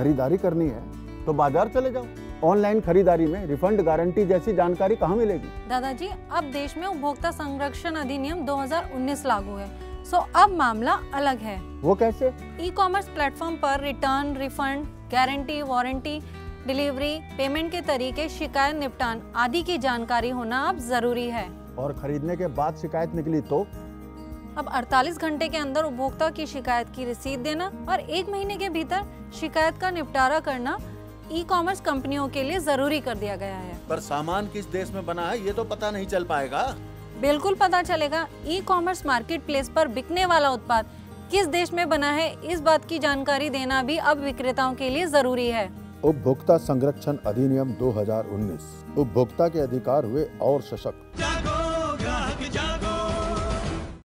खरीदारी करनी है तो बाज़ार चले जाओ। ऑनलाइन खरीदारी में रिफंड गारंटी जैसी जानकारी कहाँ मिलेगी? दादाजी अब देश में उपभोक्ता संरक्षण अधिनियम 2019 लागू है सो अब मामला अलग है। वो कैसे? ई कॉमर्स प्लेटफॉर्म पर return refund guarantee warranty delivery payment के तरीके शिकायत निपटान आदि की जानकारी होना अब ज़रूरी है। और खरीदने के बाद शिकायत निकली तो? अब 48 घंटे के अंदर उपभोक्ता की शिकायत की रसीद देना और एक महीने के भीतर शिकायत का निपटारा करना ई कॉमर्स कंपनियों के लिए ज़रूरी कर दिया गया है। पर सामान किस देश में बना है ये तो पता नहीं चल पाएगा। बिल्कुल पता चलेगा ई कॉमर्स मार्केट प्लेस पर बिकने वाला उत्पाद किस देश में बना है इस बात की जानकारी देना भी अब विक्रेताओं के लिए ज़रूरी है। उपभोक्ता संरक्षण अधिनियम 2019 उपभोक्ता के अधिकार हुए और सशक्त। जागो ग्राहक जागो।